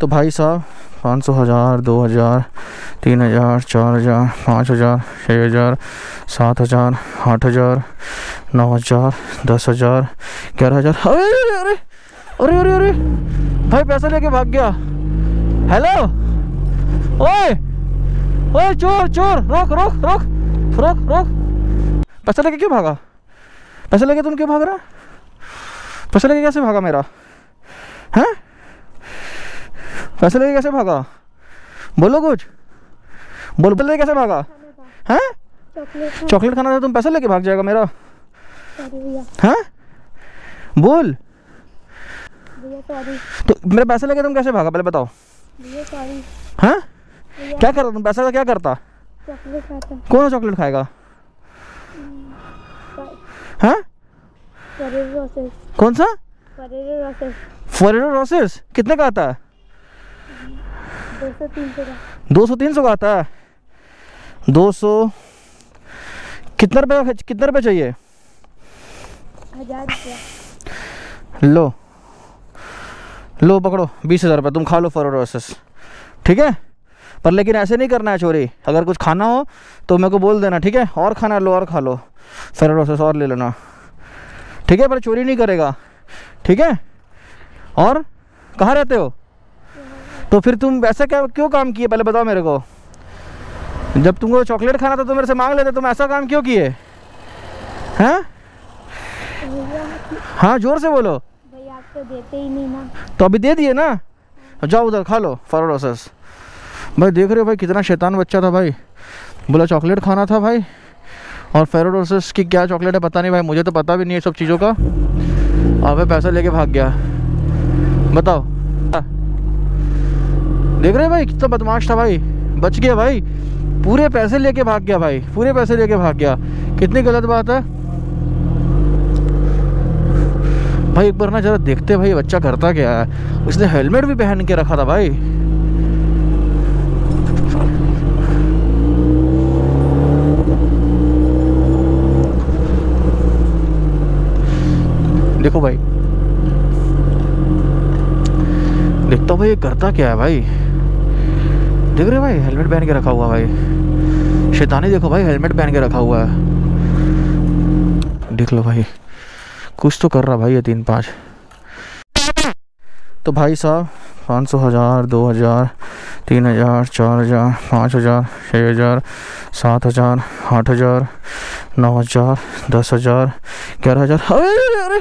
तो भाई साहब, पाँच सौ हज़ार, दो हज़ार, तीन हज़ार, चार हज़ार, पाँच हज़ार छः हज़ार, सात हज़ार, आठ हज़ार, नौ हज़ार, दस हज़ार, ग्यारह हज़ार। अरे अरे अरे अरे अरे भाई पैसा लेके भाग गया। हेलो ओए ओए, चोर चोर, रोक रोक रोक रोक रोक। पैसा लेके क्यों भागा? पैसा लेके तुम क्यों भाग रहा पैसा लेके कैसे भागा मेरा? पैसे लेके कैसे भागा? बोलो कुछ। बोलो लेके कैसे भागा? हैं? चॉकलेट खाना था तुम पैसा लेके भाग जाएगा मेरा। हैं? बोल। तो मेरे पैसे लेके तुम कैसे भागा? पहले बताओ। हैं? क्या करता तुम? पैसा का क्या करता? चॉकलेट खाता कौन सा चॉकलेट खाएगा? हैं? कौन सा? फरेरो रोसेस कितने का आता है? दो सौ तीन सौ का। आता है? दो सौ कितना रुपये कितने रुपये चाहिए? लो। लो पकड़ो। बीस हज़ार रुपये तुम खा लो फॉर रोसेस ठीक है? पर लेकिन ऐसे नहीं करना है चोरी अगर कुछ खाना हो तो मेरे को बोल देना ठीक है? और खाना लो और खा लो। फेरोसिस और ले लेना। ठीक है? पर चोरी नहीं करेगा। ठीक है? और कहाँ रहते हो? तो फिर तुम ऐसा क्या क्यों काम किए? पहले बताओ मेरे को। जब तुमको चॉकलेट खाना था तो मेरे से मांग लेते तुम ऐसा काम क्यों किए? हैं? हाँ ज़ोर से बोलो। आप तो देते ही नहीं ना। तो अभी दे दिए ना? जाओ उधर खा लो फरोसेस भाई देख रहे हो भाई कितना शैतान बच्चा था भाई। बोला चॉकलेट खाना था भाई। और फेरोडोसिस की क्या चॉकलेट है पता नहीं भाई मुझे तो पता भी नहीं है सब चीज़ों का। अबे पैसा लेके भाग गया। बताओ। देख रहे भाई, कितना बदमाश था भाई। बच गया भाई। पूरे पैसे लेके भाग गया भाई। पूरे पैसे लेके भाग गया। कितनी गलत बात है। भाई, एक बार ना जरा देखते भाई, बच्चा करता क्या है। उसने हेलमेट भी पहन के रखा था भाई। देखो भाई। देखता भाई, ये करता क्या है भाई। देख रहे भाई? हेलमेट पहन के रखा हुआ भाई। शैतानी देखो भाई हेलमेट पहन के रखा हुआ है। देख लो भाई। कुछ तो कर रहा भाई ये तीन पाँच। तो भाई साहब, पाँच सौ हज़ार, दो हज़ार, तीन हज़ार, चार हज़ार, पाँच हज़ार छः हज़ार, सात हज़ार, आठ हज़ार, नौ हज़ार, दस हज़ार, ग्यारह हज़ार। अरे अरे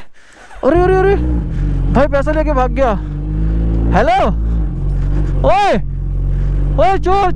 अरे अरे अरे भाई पैसा लेके भाग गया। हेलो ओए! ओए चोर चोर